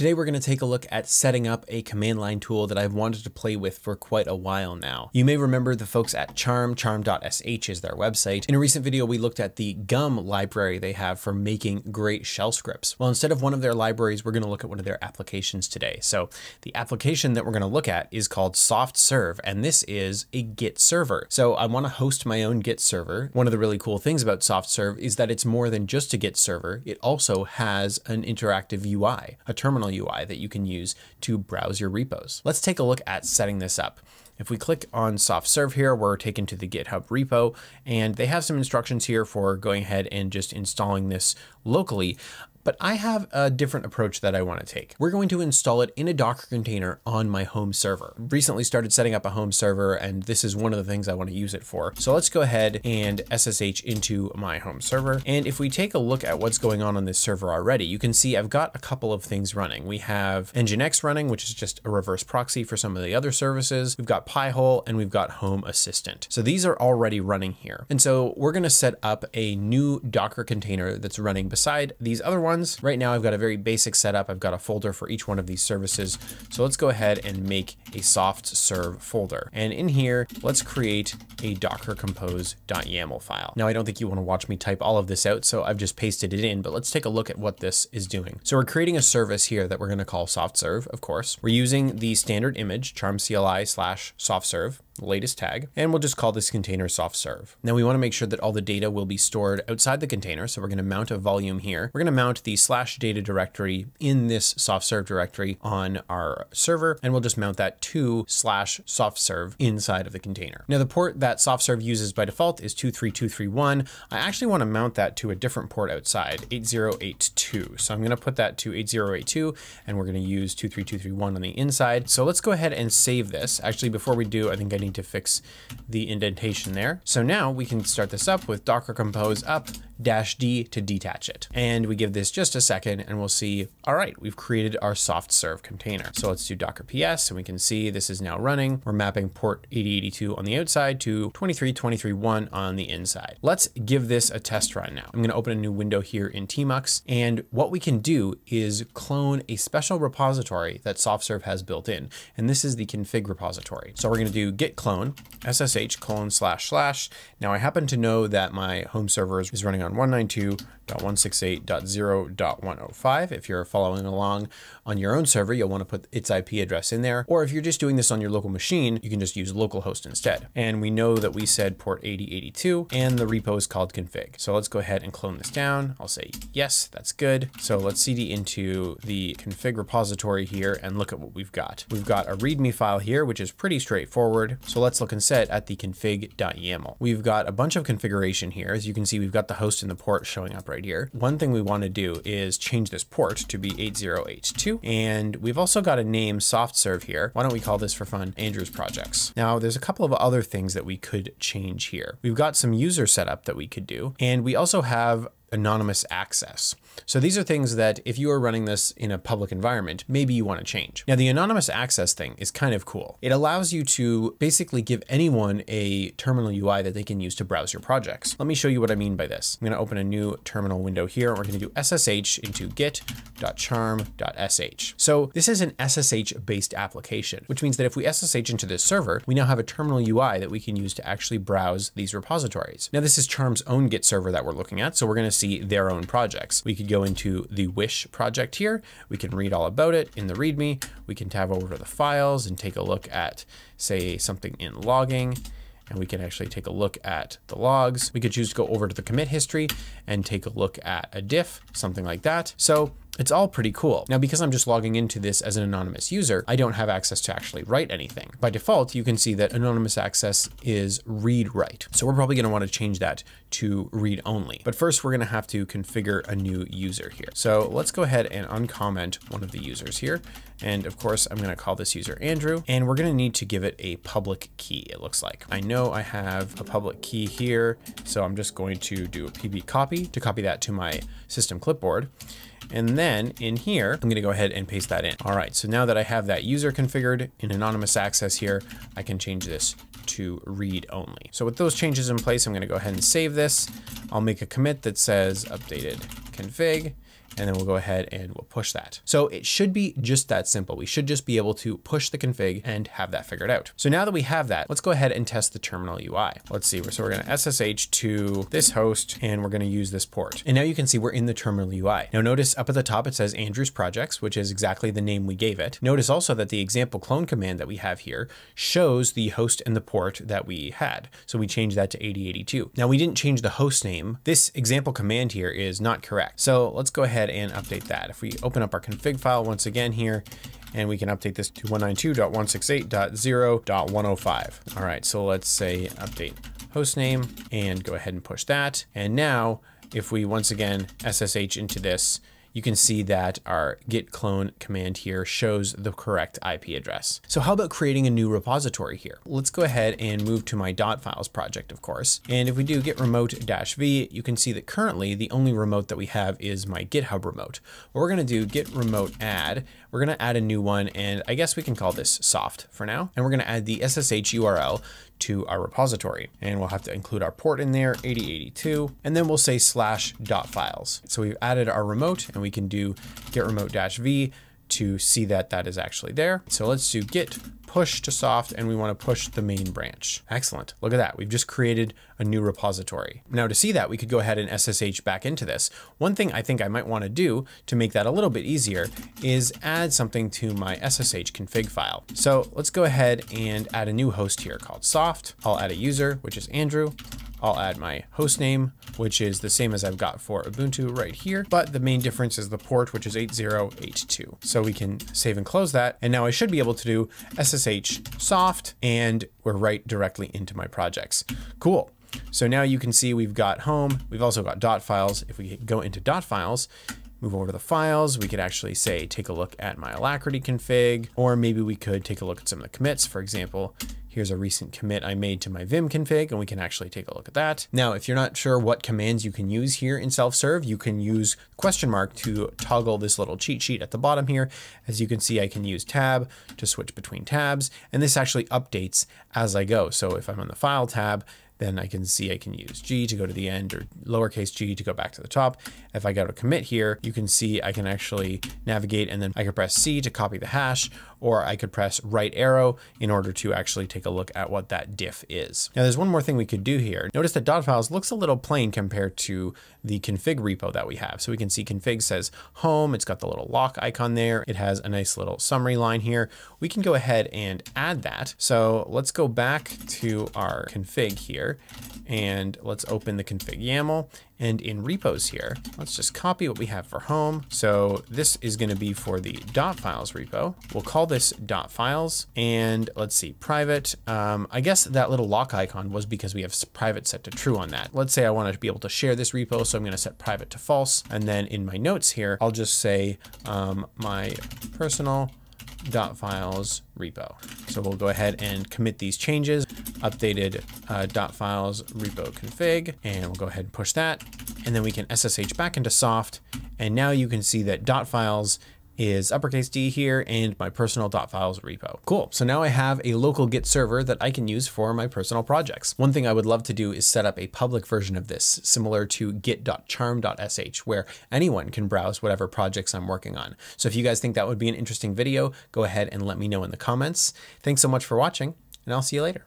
Today we're going to take a look at setting up a command line tool that I've wanted to play with for quite a while now. You may remember the folks at Charm, charm.sh is their website. In a recent video we looked at the Gum library they have for making great shell scripts. Well instead of one of their libraries we're going to look at one of their applications today. So the application that we're going to look at is called SoftServe and this is a Git server. So I want to host my own Git server. One of the really cool things about SoftServe is that it's more than just a Git server. It also has an interactive UI, a terminal UI that you can use to browse your repos. Let's take a look at setting this up. If we click on soft serve here, we're taken to the GitHub repo and they have some instructions here for going ahead and just installing this locally. But I have a different approach that I want to take. We're going to install it in a Docker container on my home server. Recently started setting up a home server and this is one of the things I want to use it for. So let's go ahead and SSH into my home server. And if we take a look at what's going on on this server already, you can see I've got a couple of things running. We have Nginx running, which is just a reverse proxy for some of the other services. We've got Pi-hole and we've got Home Assistant. So these are already running here. And so we're going to set up a new Docker container that's running beside these other ones ones. Right now I've got a very basic setup. I've got a folder for each one of these services. So let's go ahead and make a soft serve folder. And in here, let's create a docker compose.yaml file. Now I don't think you want to watch me type all of this out, so I've just pasted it in, but let's take a look at what this is doing. So we're creating a service here that we're going to call soft serve, of course. We're using the standard image charm CLI slash soft serve latest tag, and we'll just call this container soft serve. Now we want to make sure that all the data will be stored outside the container. So we're going to mount a volume here. We're going to mount the slash data directory in this soft serve directory on our server, and we'll just mount that to slash soft serve inside of the container. Now the port that soft serve uses by default is 23231. I actually want to mount that to a different port outside, 8082. So I'm going to put that to 8082, and we're going to use 23231 on the inside. So let's go ahead and save this. Actually, before we do, I think I need need to fix the indentation there. So now we can start this up with Docker Compose up dash D to detach it. And we give this just a second and we'll see, all right, we've created our soft serve container. So let's do Docker PS and we can see this is now running. We're mapping port 8082 on the outside to 23231 on the inside. Let's give this a test run now. I'm gonna open a new window here in Tmux and what we can do is clone a special repository that SoftServe has built in. And this is the config repository. So we're gonna do git clone ssh colon slash slash. Now I happen to know that my home server is running on on 192.168.0.105. If you're following along on your own server, you'll want to put its IP address in there. Or if you're just doing this on your local machine, you can just use localhost instead. And we know that we said port 8082 and the repo is called config. So let's go ahead and clone this down. I'll say, yes, that's good. So let's cd into the config repository here and look at what we've got. We've got a readme file here, which is pretty straightforward. So let's look instead at the config.yaml. We've got a bunch of configuration here. As you can see, we've got the host and the port showing up right here. One thing we want to do is change this port to be 8082. And we've also got a name soft serve here. Why don't we call this for fun Andrew's projects? Now there's a couple of other things that we could change here. We've got some user setup that we could do. And we also have anonymous access. So these are things that if you are running this in a public environment, maybe you want to change. Now the anonymous access thing is kind of cool. It allows you to basically give anyone a terminal UI that they can use to browse your projects. Let me show you what I mean by this. I'm going to open a new terminal window here. We're going to do SSH into git.charm.sh. So this is an SSH based application, which means that if we SSH into this server, we now have a terminal UI that we can use to actually browse these repositories. Now this is Charm's own Git server that we're looking at. So we're going to see their own projects. We could go into the Wish project here. We can read all about it in the README. We can tab over to the files and take a look at, say, something in logging and we can actually take a look at the logs. We could choose to go over to the commit history and take a look at a diff, something like that. So it's all pretty cool. Now, because I'm just logging into this as an anonymous user, I don't have access to actually write anything. By default, you can see that anonymous access is read write. So we're probably gonna wanna change that to read only. But first we're gonna have to configure a new user here. So let's go ahead and uncomment one of the users here. And of course, I'm gonna call this user Andrew, and we're gonna need to give it a public key, it looks like. I know I have a public key here, so I'm just going to do a pbcopy to copy that to my system clipboard. And then in here, I'm gonna go ahead and paste that in. All right, so now that I have that user configured in anonymous access here, I can change this to read only. So with those changes in place, I'm gonna go ahead and save this. I'll make a commit that says updated config and then we'll go ahead and we'll push that. So it should be just that simple. We should just be able to push the config and have that figured out. So now that we have that, let's go ahead and test the terminal UI. Let's see, so we're gonna SSH to this host and we're gonna use this port. And now you can see we're in the terminal UI. Now notice up at the top, it says Andrew's projects, which is exactly the name we gave it. Notice also that the example clone command that we have here shows the host and the port that we had. So we changed that to 8082. Now we didn't change the host name. This example command here is not correct. So let's go ahead and update that. If we open up our config file once again here, and we can update this to 192.168.0.105. All right, so let's say update hostname and go ahead and push that. And now if we once again SSH into this, you can see that our git clone command here shows the correct IP address. So how about creating a new repository here? Let's go ahead and move to my dot .files project, of course. And if we do git remote -v, you can see that currently the only remote that we have is my GitHub remote. What we're gonna do git remote add, we're gonna add a new one and I guess we can call this soft for now. And we're gonna add the SSH URL to our repository. And we'll have to include our port in there, 8082, and then we'll say slash dot files. So we've added our remote and we can do git remote dash v to see that that is actually there. So let's do git push to soft and we want to push the main branch. Excellent. Look at that. We've just created a new repository. Now to see that, we could go ahead and SSH back into this. One thing I think I might want to do to make that a little bit easier is add something to my SSH config file. So let's go ahead and add a new host here called soft. I'll add a user, which is Andrew. I'll add my host name, which is the same as I've got for Ubuntu right here, but the main difference is the port, which is 8082. So we can save and close that. And now I should be able to do SSH soft and we're right directly into my projects. Cool. So now you can see we've got home. We've also got dot files. If we go into dot files, move over to the files, we could actually say, take a look at my Alacritty config, or maybe we could take a look at some of the commits. For example, Here's a recent commit I made to my Vim config, and we can actually take a look at that. Now, if you're not sure what commands you can use here in soft-serve, you can use question mark to toggle this little cheat sheet at the bottom here. As you can see, I can use tab to switch between tabs, and this actually updates as I go. So if I'm on the file tab, then I can see I can use G to go to the end or lowercase g to go back to the top. If I go to commit here, you can see I can actually navigate and then I can press C to copy the hash, or I could press right arrow in order to actually take a look at what that diff is. Now there's one more thing we could do here. Notice that dot files looks a little plain compared to the config repo that we have. So we can see config says home, it's got the little lock icon there. It has a nice little summary line here. We can go ahead and add that. So let's go back to our config here and let's open the config YAML and in repos here, let's just copy what we have for home. So this is going to be for the dot .files repo. We'll call this dot .files and let's see, private. Um, I guess that little lock icon was because we have private set to true on that. Let's say I wanted to be able to share this repo, so I'm going to set private to false. And then in my notes here, I'll just say um, my personal dot .files repo. So we'll go ahead and commit these changes, updated uh, .files repo config, and we'll go ahead and push that. And then we can SSH back into soft. And now you can see that dot .files is uppercase D here and my personal .files repo. Cool, so now I have a local Git server that I can use for my personal projects. One thing I would love to do is set up a public version of this, similar to git.charm.sh, where anyone can browse whatever projects I'm working on. So if you guys think that would be an interesting video, go ahead and let me know in the comments. Thanks so much for watching, and I'll see you later.